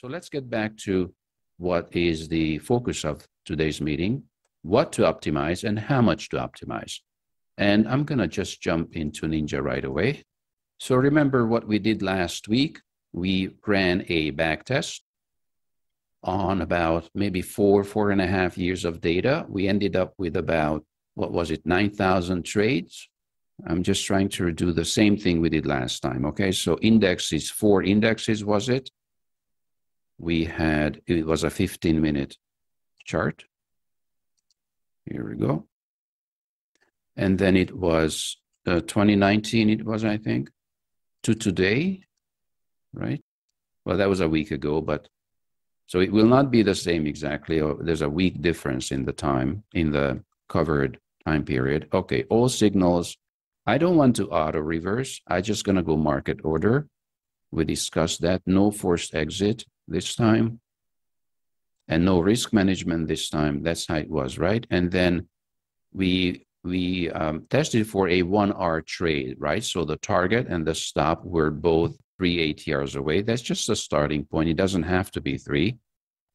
So let's get back to what is the focus of today's meeting, what to optimize and how much to optimize. And I'm going to just jump into Ninja right away. So remember what we did last week. We ran a back test on about maybe four, four and a half years of data. We ended up with about, what was it, 9,000 trades. I'm just trying to do the same thing we did last time. Okay, so indexes, four indexes was it? We had, it was a 15 minute chart. Here we go. And then it was uh, 2019, it was, I think, to today, right? Well, that was a week ago, but so it will not be the same exactly. Or There's a week difference in the time, in the covered time period. Okay, all signals. I don't want to auto reverse. I'm just to go market order. We discussed that. No forced exit this time. And no risk management this time. That's how it was, right? And then we we um, tested for a one hour trade, right? So the target and the stop were both three ATRs away. That's just a starting point. It doesn't have to be three.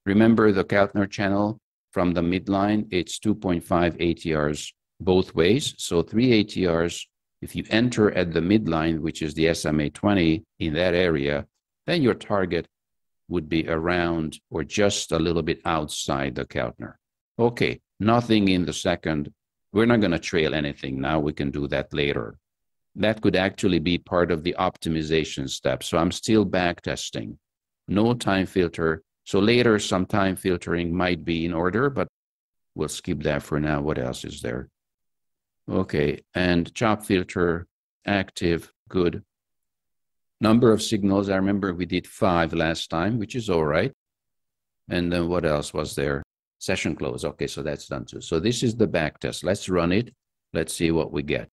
Remember the Keltner channel from the midline, it's 2.5 ATRs both ways. So three ATRs, if you enter at the midline, which is the SMA 20 in that area, then your target would be around or just a little bit outside the Keltner. Okay, nothing in the second. We're not going to trail anything now. We can do that later that could actually be part of the optimization step. So I'm still back testing. No time filter. So later, some time filtering might be in order, but we'll skip that for now. What else is there? Okay, and chop filter, active, good. Number of signals, I remember we did five last time, which is all right. And then what else was there? Session close. Okay, so that's done too. So this is the back test. Let's run it. Let's see what we get.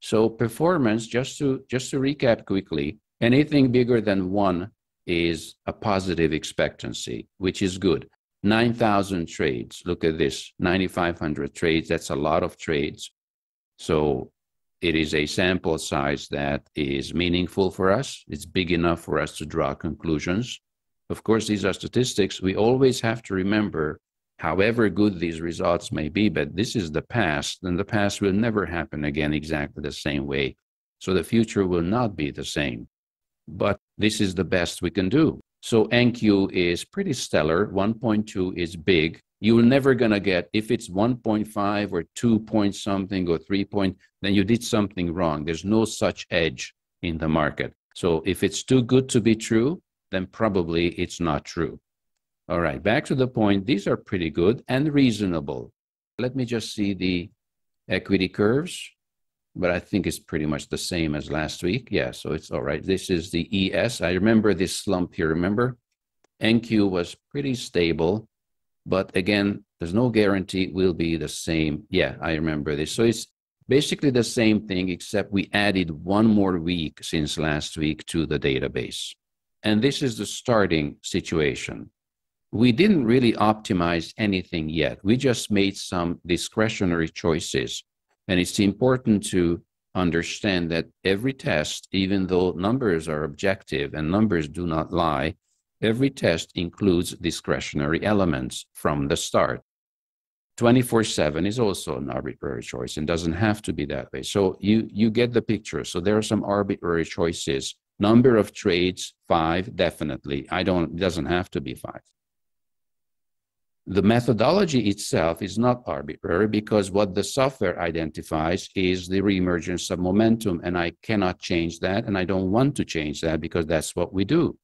So performance, just to just to recap quickly, anything bigger than one is a positive expectancy, which is good. 9,000 trades. Look at this 9,500 trades. That's a lot of trades. So it is a sample size that is meaningful for us. It's big enough for us to draw conclusions. Of course, these are statistics. We always have to remember however good these results may be, but this is the past, and the past will never happen again exactly the same way. So the future will not be the same. But this is the best we can do. So NQ is pretty stellar. 1.2 is big. You're never going to get, if it's 1.5 or 2 point something or 3 point, then you did something wrong. There's no such edge in the market. So if it's too good to be true, then probably it's not true. All right, back to the point. These are pretty good and reasonable. Let me just see the equity curves, but I think it's pretty much the same as last week. Yeah, so it's all right. This is the ES. I remember this slump here, remember? NQ was pretty stable, but again, there's no guarantee it will be the same. Yeah, I remember this. So it's basically the same thing, except we added one more week since last week to the database. And this is the starting situation we didn't really optimize anything yet. We just made some discretionary choices. And it's important to understand that every test, even though numbers are objective and numbers do not lie, every test includes discretionary elements from the start. 24 7 is also an arbitrary choice and doesn't have to be that way. So you, you get the picture. So there are some arbitrary choices. Number of trades, five, definitely. I don't, it doesn't have to be five. The methodology itself is not arbitrary because what the software identifies is the reemergence of momentum, and I cannot change that, and I don't want to change that because that's what we do.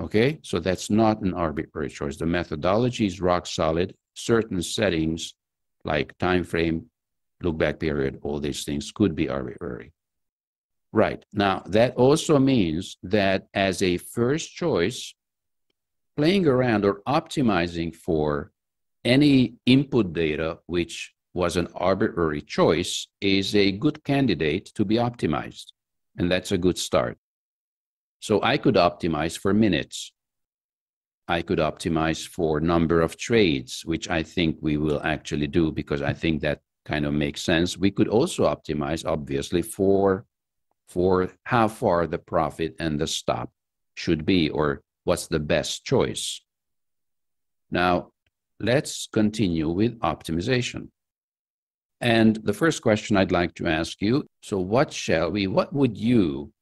Okay, so that's not an arbitrary choice. The methodology is rock solid. Certain settings, like time frame, look back period, all these things could be arbitrary. Right. Now, that also means that as a first choice, playing around or optimizing for any input data which was an arbitrary choice is a good candidate to be optimized. And that's a good start. So I could optimize for minutes. I could optimize for number of trades, which I think we will actually do because I think that kind of makes sense. We could also optimize, obviously, for for how far the profit and the stop should be, or what's the best choice. Now, let's continue with optimization. And the first question I'd like to ask you so, what shall we, what would you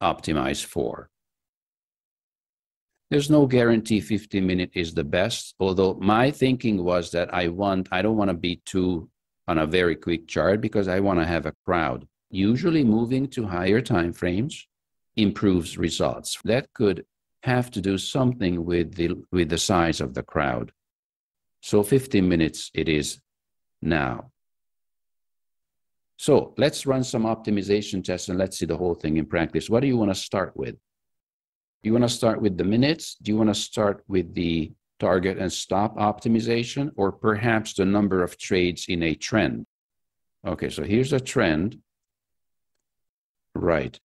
optimize for? There's no guarantee 15 minute is the best, although my thinking was that I want, I don't want to be too on a very quick chart because I want to have a crowd. Usually moving to higher time frames improves results. That could have to do something with the with the size of the crowd. So 15 minutes it is now. So let's run some optimization tests and let's see the whole thing in practice. What do you want to start with? Do you want to start with the minutes? Do you want to start with the target and stop optimization, or perhaps the number of trades in a trend? Okay, so here's a trend. Right.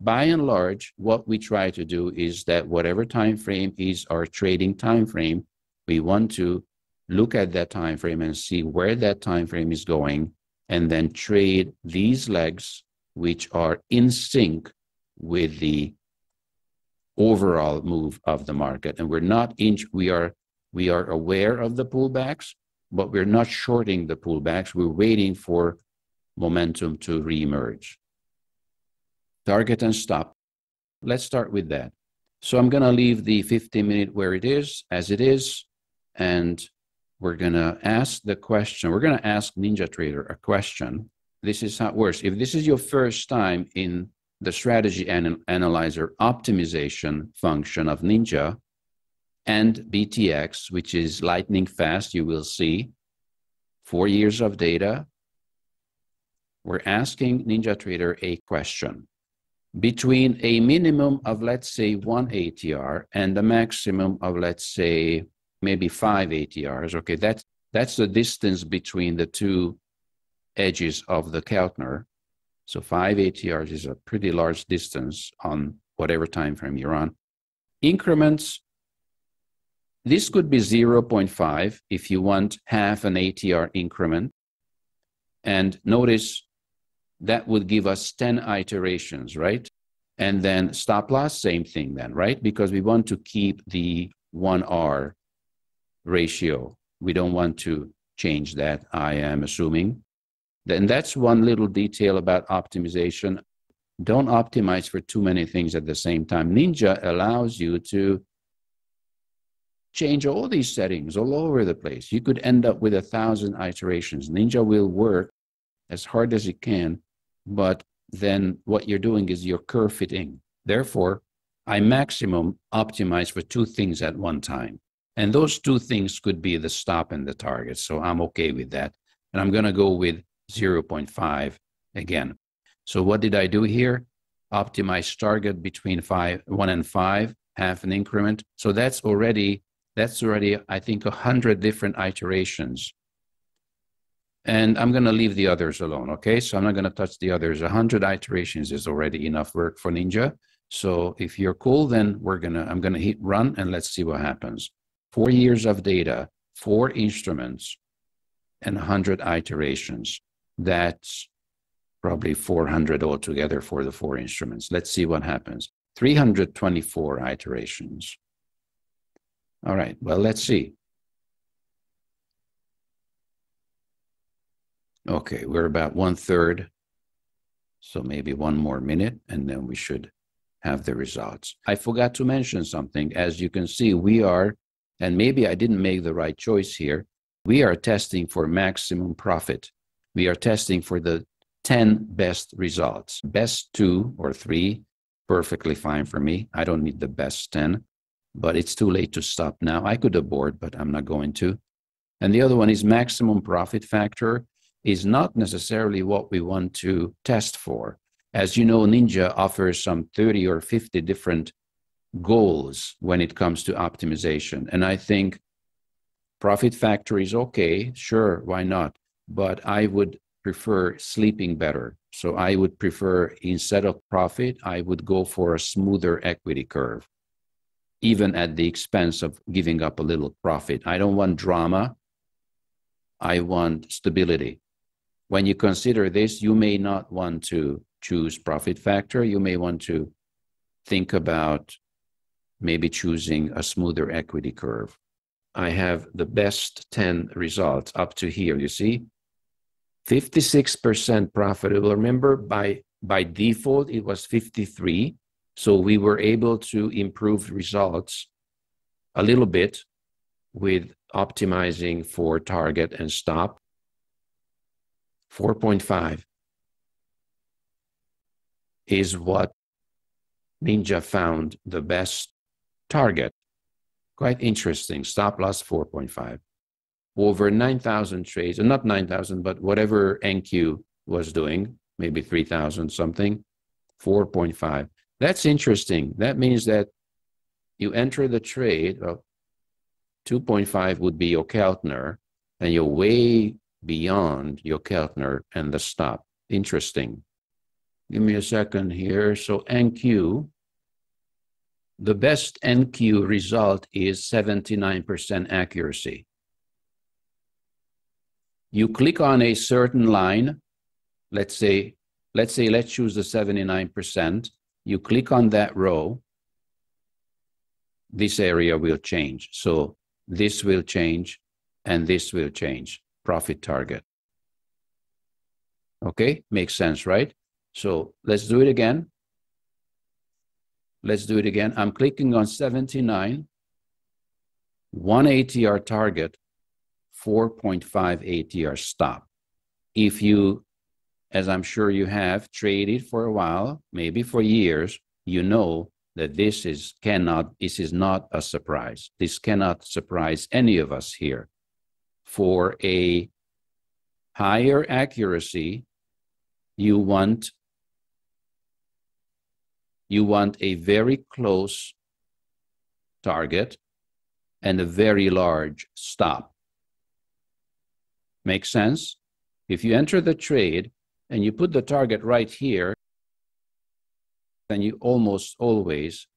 By and large, what we try to do is that whatever time frame is our trading time frame, we want to look at that time frame and see where that time frame is going and then trade these legs which are in sync with the overall move of the market. And we're not in we are we are aware of the pullbacks but we're not shorting the pullbacks. We're waiting for momentum to reemerge target and stop let's start with that so i'm going to leave the 15 minute where it is as it is and we're going to ask the question. We're going to ask NinjaTrader a question. This is how it works. If this is your first time in the strategy an- analyzer optimization function of Ninja and BTX, which is lightning fast, you will see four years of data. We're asking NinjaTrader a question. Between a minimum of, let's say, one ATR and a maximum of, let's say, maybe five ATRs. Okay, that's that's the distance between the two edges of the Keltner. So five ATRs is a pretty large distance on whatever time frame you're on. Increments, this could be 0.5 if you want half an ATR increment. And notice that would give us 10 iterations, right? And then stop loss, same thing then, right? Because we want to keep the 1R ratio. We don't want to change that, I am assuming. And that's one little detail about optimization. Don't optimize for too many things at the same time. Ninja allows you to change all these settings all over the place. You could end up with a thousand iterations. Ninja will work as hard as it can, but then what you're doing is you're curve fitting. Therefore, I maximum optimize for two things at one time. And those two things could be the stop and the target. So I'm okay with that. And I'm going to go with 0.5 again. So what did I do here? Optimize target between five, one and five, half an increment. So that's already, that's already, I think, a hundred different iterations. And I'm going to leave the others alone. Okay. So I'm not going to touch the others. A hundred iterations is already enough work for Ninja. So if you're cool, then we're going to, I'm going to hit run and let's see what happens four years of data, four instruments, and 100 iterations. That's probably 400 altogether for the four instruments. Let's see what happens. 324 iterations. All right, well, let's see. Okay, we're about one third. So maybe one more minute and then we should have the results. I forgot to mention something. As you can see, we are and maybe I didn't make the right choice here. We are testing for maximum profit. We are testing for the 10 best results. Best two or three, perfectly fine for me. I don't need the best 10, but it's too late to stop now. I could abort, but I'm not going to. And the other one is maximum profit factor is not necessarily what we want to test for. As you know, Ninja offers some 30 or 50 different goals when it comes to optimization. And I think profit factor is okay, sure, why not? But I would prefer sleeping better. So I would prefer instead of profit, I would go for a smoother equity curve, even at the expense of giving up a little profit. I don't want drama. I want stability. When you consider this, you may not want to choose profit factor. You may want to think about maybe choosing a smoother equity curve. I have the best 10 results up to here. You see, 56% profitable. Remember, by, by default, it was 53. So we were able to improve results a little bit with optimizing for target and stop. 4.5 is what Ninja found the best target. Quite interesting. Stop loss 4.5. Over 9,000 trades, and not 9,000, but whatever NQ was doing, maybe 3,000 something, 4.5. That's interesting. That means that you enter the trade, well, 2.5 would be your Keltner, and you're way beyond your Keltner and the stop. Interesting. Give me a second here. So NQ, the best NQ result is 79% accuracy. You click on a certain line, let's say, let's say, let's choose the 79%. You click on that row, this area will change. So this will change and this will change, profit target. Okay, makes sense, right? So let's do it again. Let's do it again. I'm clicking on 79, 1 ATR target, 4.5 ATR stop. If you, as I'm sure you have, traded for a while, maybe for years, you know that this is cannot, this is not a surprise. This cannot surprise any of us here. For a higher accuracy, you want you want a very close target and a very large stop. Make sense? If you enter the trade and you put the target right here, then you almost always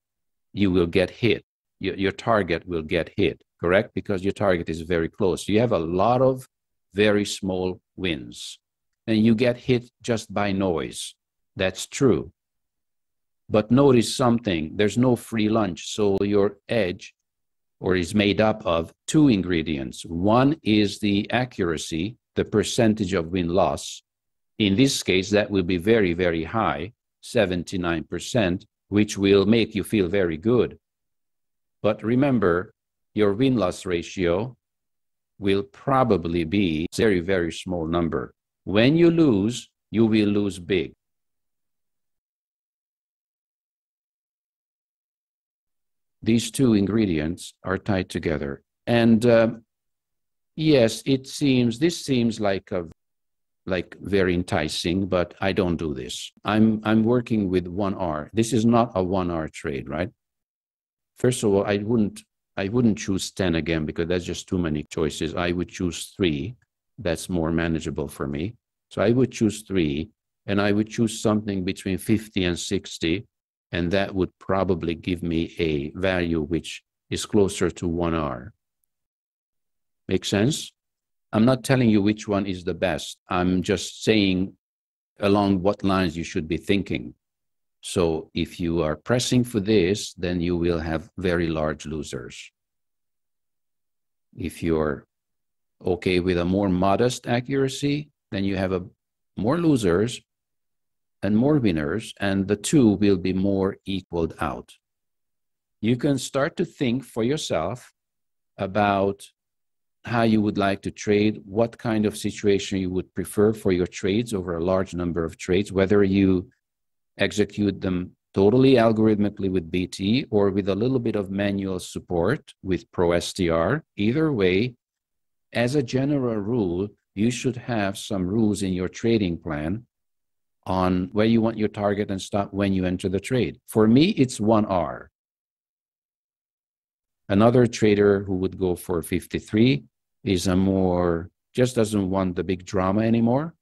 you will get hit. Your, your target will get hit, correct? Because your target is very close. You have a lot of very small wins and you get hit just by noise. That's true. But notice something, there's no free lunch. So your edge or is made up of two ingredients. One is the accuracy, the percentage of win loss. In this case, that will be very, very high, 79%, which will make you feel very good. But remember, your win loss ratio will probably be very, very small number. When you lose, you will lose big. these two ingredients are tied together. And uh, yes, it seems, this seems like a like very enticing, but I don't do this. I'm I'm working with one R. This is not a one R trade, right? First of all, I wouldn't I wouldn't choose 10 again because that's just too many choices. I would choose three. That's more manageable for me. So I would choose three and I would choose something between 50 and 60 and that would probably give me a value which is closer to 1R. Make sense? I'm not telling you which one is the best. I'm just saying along what lines you should be thinking. So if you are pressing for this, then you will have very large losers. If you're okay with a more modest accuracy, then you have a more losers and more winners, and the two will be more equaled out. You can start to think for yourself about how you would like to trade, what kind of situation you would prefer for your trades over a large number of trades, whether you execute them totally algorithmically with BT or with a little bit of manual support with ProSTR. Either way, as a general rule, you should have some rules in your trading plan on where you want your target and stop when you enter the trade. For me, it's 1R. Another trader who would go for 53 is a more, just doesn't want the big drama anymore.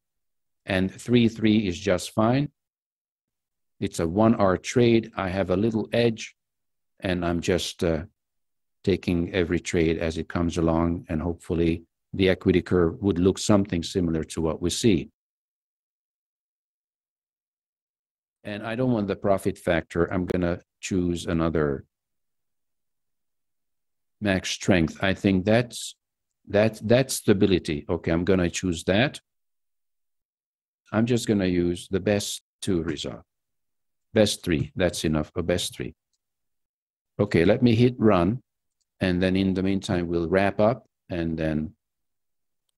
And 3 3 is just fine. It's a one hour trade. I have a little edge and I'm just uh, taking every trade as it comes along. And hopefully the equity curve would look something similar to what we see. And I don't want the profit factor. I'm going to choose another max strength. I think that's that that's stability. Okay, I'm going to choose that. I'm just going to use the best two result. Best three. That's enough. A best three. Okay, let me hit run. And then in the meantime, we'll wrap up and then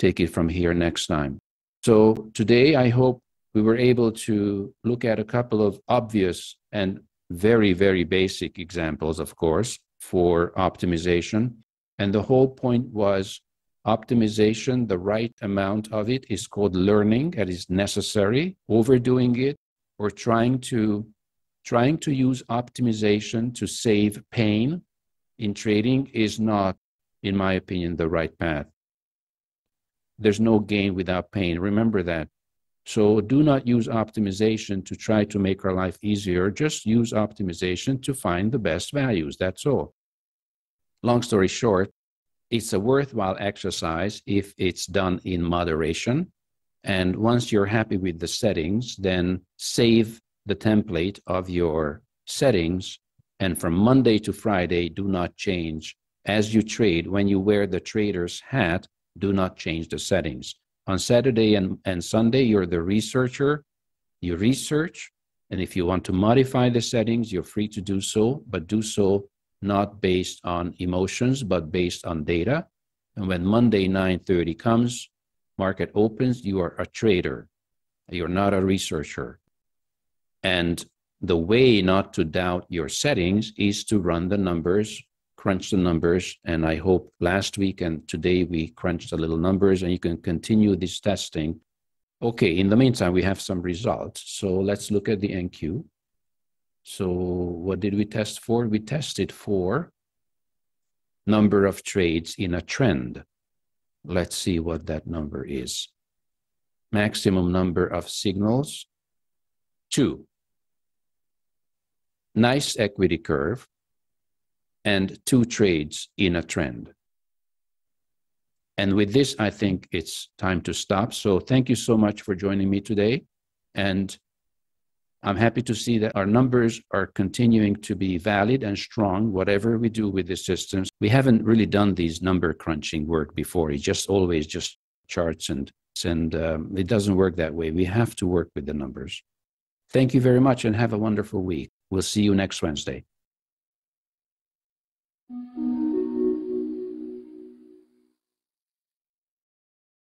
take it from here next time. So today, I hope we were able to look at a couple of obvious and very, very basic examples, of course, for optimization. And the whole point was optimization, the right amount of it is called learning, that is necessary. Overdoing it or trying to trying to use optimization to save pain in trading is not, in my opinion, the right path. There's no gain without pain. Remember that. So do not use optimization to try to make our life easier. Just use optimization to find the best values. That's all. Long story short, it's a worthwhile exercise if it's done in moderation. And once you're happy with the settings, then save the template of your settings. And from Monday to Friday, do not change. As you trade, when you wear the trader's hat, do not change the settings. On Saturday and, and Sunday, you're the researcher. You research. And if you want to modify the settings, you're free to do so, but do so not based on emotions, but based on data. And when Monday 9:30 comes, market opens, you are a trader. You're not a researcher. And the way not to doubt your settings is to run the numbers, crunch the numbers. And I hope last week and today we crunched a little numbers and you can continue this testing. Okay, in the meantime, we have some results. So let's look at the NQ. So what did we test for? We tested for number of trades in a trend. Let's see what that number is. Maximum number of signals, two. Nice equity curve and two trades in a trend. And with this, I think it's time to stop. So thank you so much for joining me today. And I'm happy to see that our numbers are continuing to be valid and strong, whatever we do with the systems. We haven't really done these number crunching work before. It's just always just charts and, and um, it doesn't work that way. We have to work with the numbers. Thank you very much and have a wonderful week. We'll see you next Wednesday.